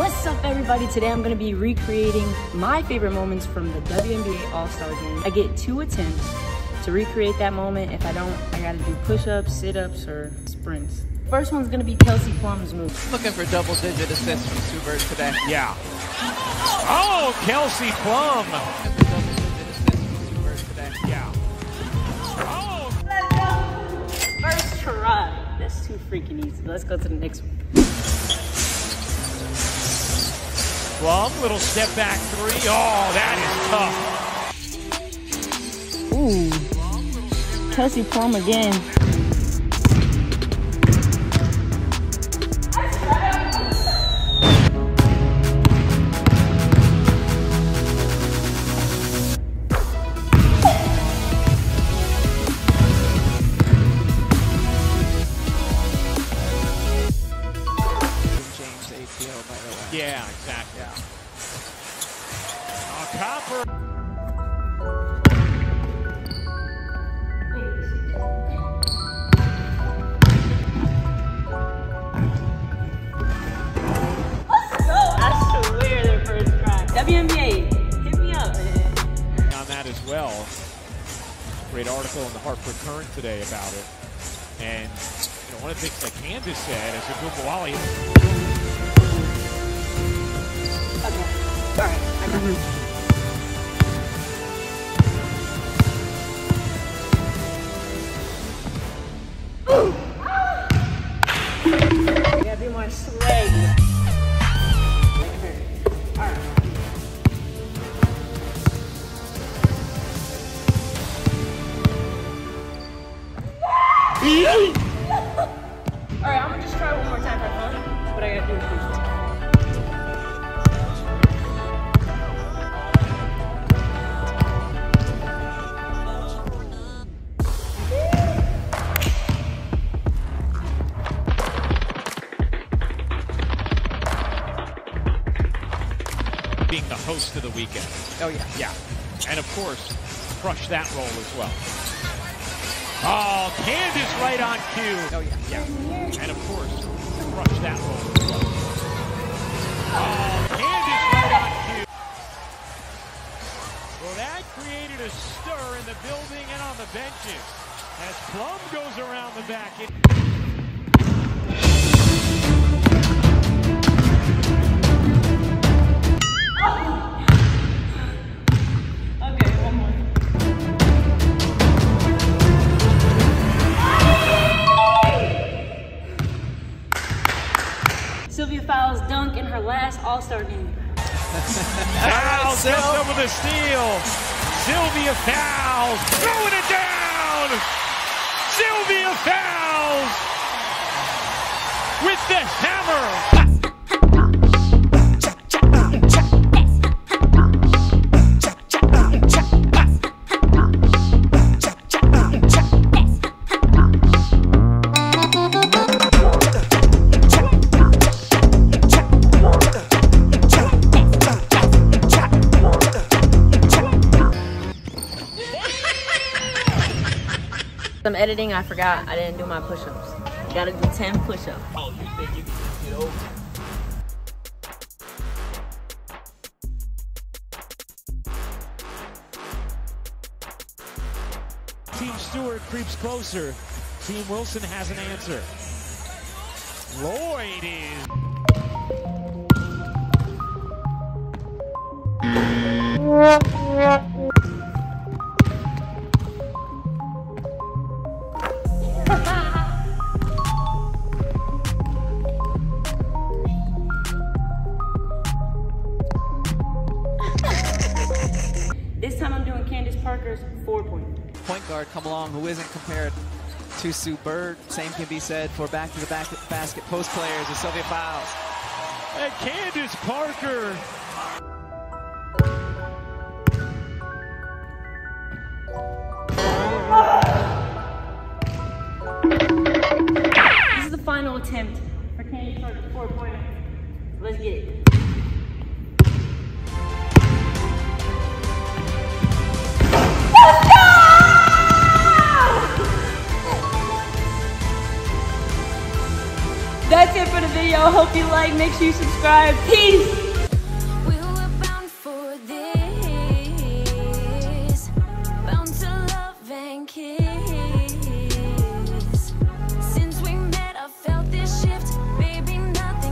What's up everybody? Today I'm gonna be recreating my favorite moments from the WNBA All-Star Game. I get two attempts to recreate that moment. If I don't, I gotta do push-ups, sit-ups, or sprints. First one's gonna be Kelsey Plum's move. Looking for double digit assists from Sue Bird today. Yeah. Oh, Kelsey Plum. Yeah. Oh. First try. That's too freaking easy. Let's go to the next one. Plum, little step back three. Oh, that is tough. Ooh. Kelsey Plum again. ATO, by the way. Yeah, exactly. Uh, Copper. I swear their first try. WNBA, hit me up, man. on that as well. Great article in the Hartford Courant today about it. And you know, one of the things that Kansas said is that Gumawali Okay. All being the host of the weekend. Oh, yeah. Yeah. And of course, crush that role as well. Oh, Candace right on cue. Oh, yeah. Yeah. And of course, crush that role as well. Oh, Candace right on cue. Well, that created a stir in the building and on the benches as Plum goes around the back. Sylvia Fowles dunk in her last All-Star game. Fowles Sil- ends up with steal. Sylvia Fowles throwing it down. Sylvia Fowles with the hammer. I'm editing, I forgot I didn't do my push-ups. Gotta do 10 push-ups. Oh, you think you can get over? Team Stewart creeps closer. Team Wilson has an answer. Loyd is. This Parker's four-point. Point guard come along who isn't compared to Sue Bird. Same can be said for back to the back basket post players of Sylvia Fowles. And Candace Parker. This is the final attempt for Candace Parker's four-pointer. Let's get it. That's it for the video. Hope you like. Make sure you subscribe. Peace.